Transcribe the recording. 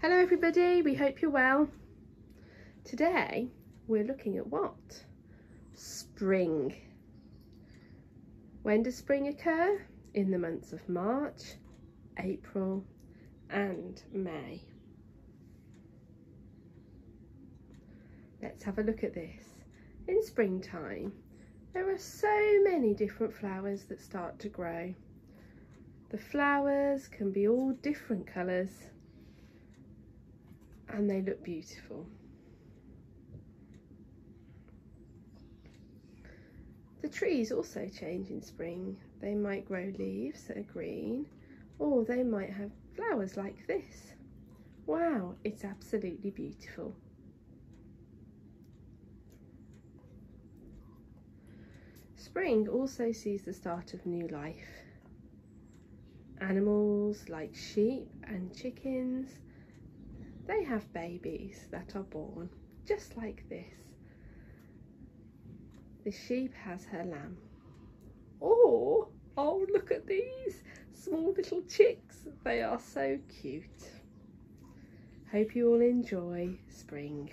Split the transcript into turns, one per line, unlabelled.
Hello everybody, we hope you're well. Today we're looking at what? Spring. When does spring occur? In the months of March, April and May. Let's have a look at this. In springtime, there are so many different flowers that start to grow. The flowers can be all different colours and they look beautiful. The trees also change in spring. They might grow leaves that are green or they might have flowers like this. Wow, it's absolutely beautiful. Spring also sees the start of new life. Animals like sheep and chickens they have babies that are born just like this. The sheep has her lamb. Oh, oh, look at these small little chicks. They are so cute. Hope you all enjoy spring.